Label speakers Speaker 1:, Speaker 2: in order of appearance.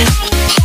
Speaker 1: Yeah.